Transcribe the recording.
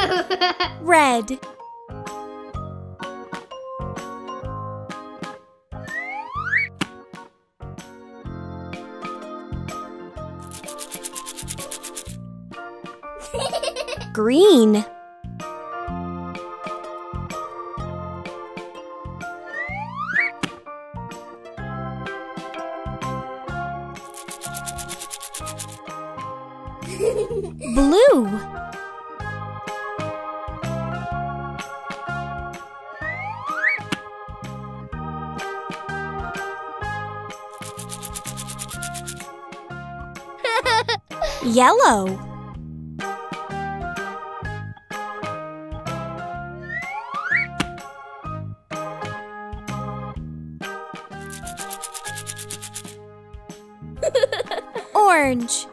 Red. Green. Blue. Yellow. Orange.